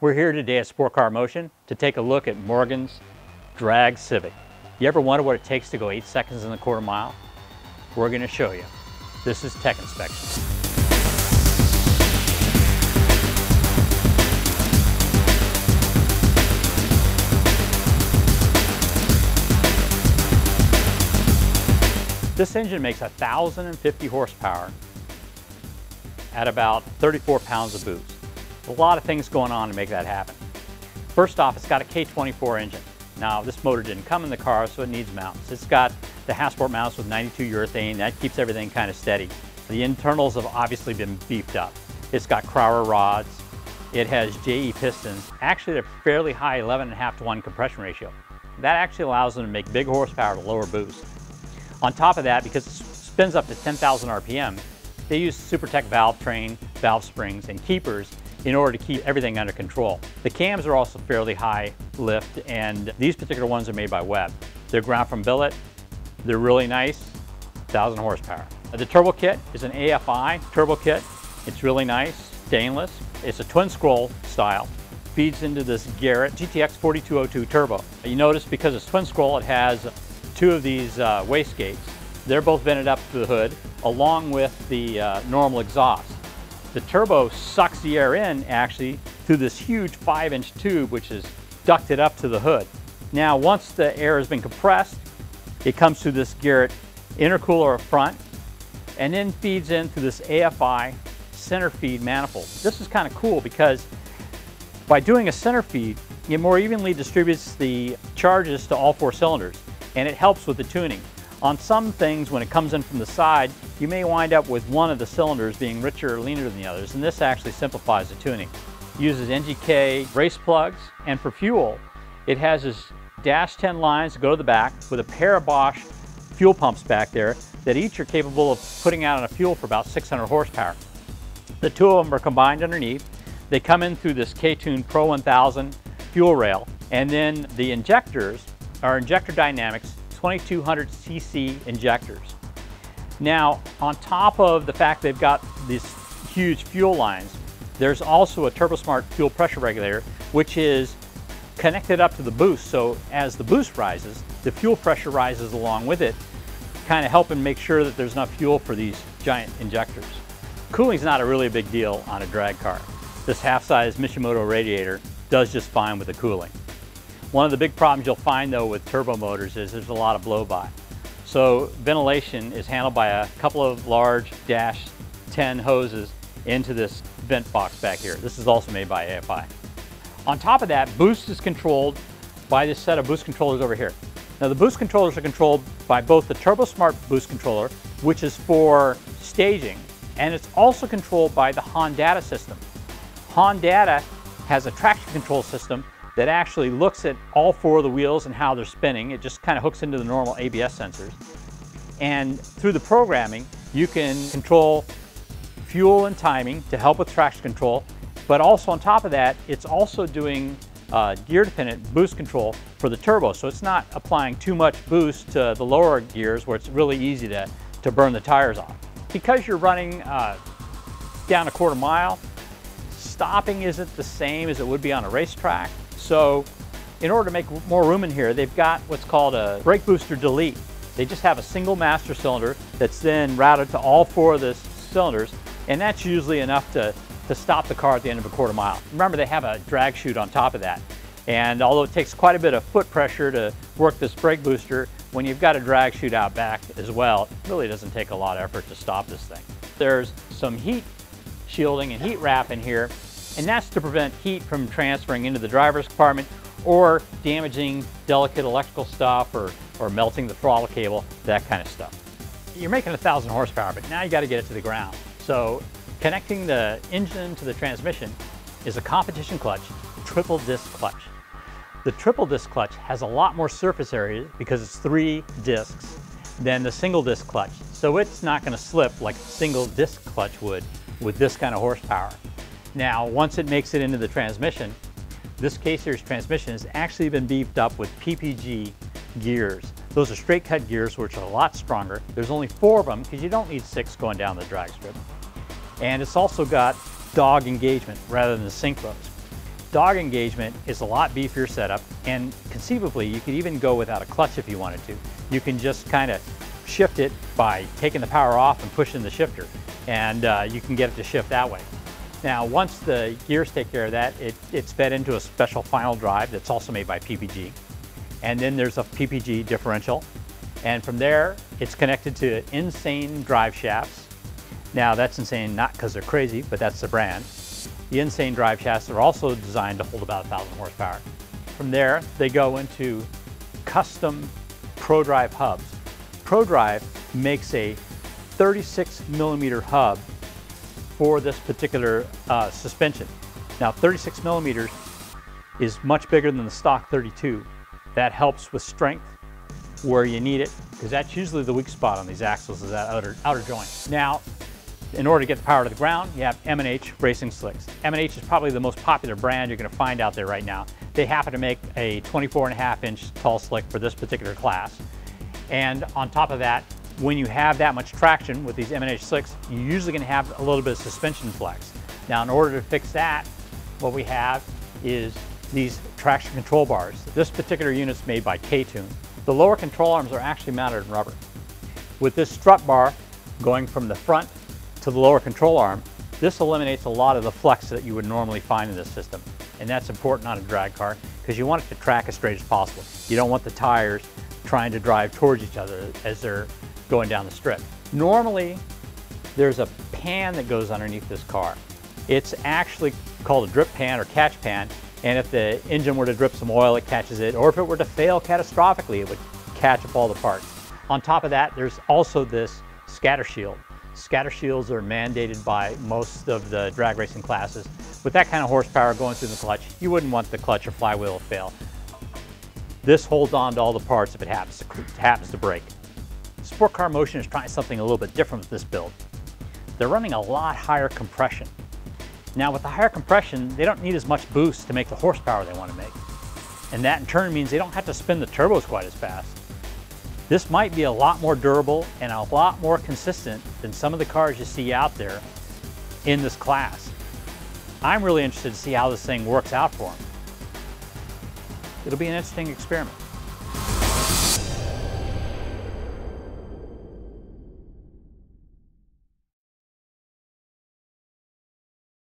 We're here today at Sportcar Motion to take a look at Morgan's Drag Civic. You ever wonder what it takes to go eight seconds in the quarter mile? We're going to show you. This is Tech Inspection. This engine makes 1,050 horsepower at about 34 pounds of boost. A lot of things going on to make that happen. First off, it's got a K24 engine. Now, this motor didn't come in the car, so it needs mounts. It's got the Hasport mounts with 92 urethane. That keeps everything kind of steady. The internals have obviously been beefed up. It's got Crower rods. It has JE pistons. Actually, they're fairly high 11.5 to 1 compression ratio. That actually allows them to make big horsepower to lower boost. On top of that, because it spins up to 10,000 RPM, they use SuperTech valve train, valve springs, and keepers in order to keep everything under control. The cams are also fairly high lift, and these particular ones are made by Web. They're ground from billet, they're really nice, 1,000 horsepower. The turbo kit is an AFI turbo kit. It's really nice, stainless. It's a twin scroll style. Feeds into this Garrett GTX 4202 turbo. You notice because it's twin scroll, it has two of these uh, wastegates. They're both vented up to the hood along with the uh, normal exhaust. The turbo sucks the air in actually through this huge five inch tube which is ducted up to the hood. Now once the air has been compressed, it comes through this Garrett intercooler up front and then feeds in through this AFI center feed manifold. This is kind of cool because by doing a center feed, it more evenly distributes the charges to all four cylinders and it helps with the tuning. On some things, when it comes in from the side, you may wind up with one of the cylinders being richer or leaner than the others, and this actually simplifies the tuning. Uses NGK race plugs, and for fuel, it has this dash 10 lines to go to the back with a pair of Bosch fuel pumps back there that each are capable of putting out enough fuel for about 600 horsepower. The two of them are combined underneath. They come in through this K-Tune Pro 1000 fuel rail, and then the injectors are Injector Dynamics 2200 cc injectors. Now, on top of the fact they've got these huge fuel lines, there's also a TurboSmart fuel pressure regulator, which is connected up to the boost. So as the boost rises, the fuel pressure rises along with it, kind of helping make sure that there's enough fuel for these giant injectors. Cooling's not a really big deal on a drag car. This half-size Mishimoto radiator does just fine with the cooling. One of the big problems you'll find though with turbo motors is there's a lot of blow-by. So ventilation is handled by a couple of large dash 10 hoses into this vent box back here. This is also made by AFI. On top of that, boost is controlled by this set of boost controllers over here. Now the boost controllers are controlled by both the TurboSmart boost controller, which is for staging, and it's also controlled by the Hondata system. Hondata has a traction control system that actually looks at all four of the wheels and how they're spinning. It just kind of hooks into the normal ABS sensors. And through the programming, you can control fuel and timing to help with traction control. But also on top of that, it's also doing uh, gear dependent boost control for the turbo. So it's not applying too much boost to the lower gears where it's really easy to, to burn the tires off. Because you're running uh, down a quarter mile, stopping isn't the same as it would be on a racetrack. So in order to make more room in here, they've got what's called a brake booster delete. They just have a single master cylinder that's then routed to all four of the cylinders, and that's usually enough to, to stop the car at the end of a quarter mile. Remember, they have a drag chute on top of that. And although it takes quite a bit of foot pressure to work this brake booster, when you've got a drag chute out back as well, it really doesn't take a lot of effort to stop this thing. There's some heat shielding and heat wrap in here and that's to prevent heat from transferring into the driver's compartment or damaging delicate electrical stuff or, or melting the throttle cable, that kind of stuff. You're making a thousand horsepower, but now you got to get it to the ground. So connecting the engine to the transmission is a competition clutch, triple disc clutch. The triple disc clutch has a lot more surface area because it's three discs than the single disc clutch. So it's not going to slip like a single disc clutch would with this kind of horsepower. Now, once it makes it into the transmission, this K-Series transmission has actually been beefed up with PPG gears. Those are straight cut gears, which are a lot stronger. There's only four of them because you don't need six going down the drag strip. And it's also got dog engagement rather than the synchros. Dog engagement is a lot beefier setup and conceivably you could even go without a clutch if you wanted to. You can just kind of shift it by taking the power off and pushing the shifter and uh, you can get it to shift that way. Now once the gears take care of that, it, it's fed into a special final drive that's also made by PPG. And then there's a PPG differential. And from there, it's connected to Insane drive shafts. Now that's insane not because they're crazy, but that's the brand. The Insane drive shafts are also designed to hold about 1,000 horsepower. From there, they go into custom ProDrive hubs. ProDrive makes a 36 millimeter hub for this particular uh, suspension. Now 36 millimeters is much bigger than the stock 32. That helps with strength where you need it because that's usually the weak spot on these axles is that outer, outer joint. Now, in order to get the power to the ground, you have M&H Racing Slicks. M&H is probably the most popular brand you're going to find out there right now. They happen to make a 24 and a half inch tall slick for this particular class. And on top of that, when you have that much traction with these M&H slicks, you're usually going to have a little bit of suspension flex. Now, in order to fix that, what we have is these traction control bars. This particular unit's made by K-Tune. The lower control arms are actually mounted in rubber. With this strut bar going from the front to the lower control arm, this eliminates a lot of the flex that you would normally find in this system. And that's important on a drag car because you want it to track as straight as possible. You don't want the tires trying to drive towards each other as they're going down the strip. Normally, there's a pan that goes underneath this car. It's actually called a drip pan or catch pan, and if the engine were to drip some oil, it catches it, or if it were to fail catastrophically, it would catch up all the parts. On top of that, there's also this scatter shield. Scatter shields are mandated by most of the drag racing classes. With that kind of horsepower going through the clutch, you wouldn't want the clutch or flywheel to fail. This holds on to all the parts if it happens to, happens to break. Sportcar Motion is trying something a little bit different with this build. They're running a lot higher compression. Now with the higher compression, they don't need as much boost to make the horsepower they want to make. And that in turn means they don't have to spin the turbos quite as fast. This might be a lot more durable and a lot more consistent than some of the cars you see out there in this class. I'm really interested to see how this thing works out for them. It'll be an interesting experiment.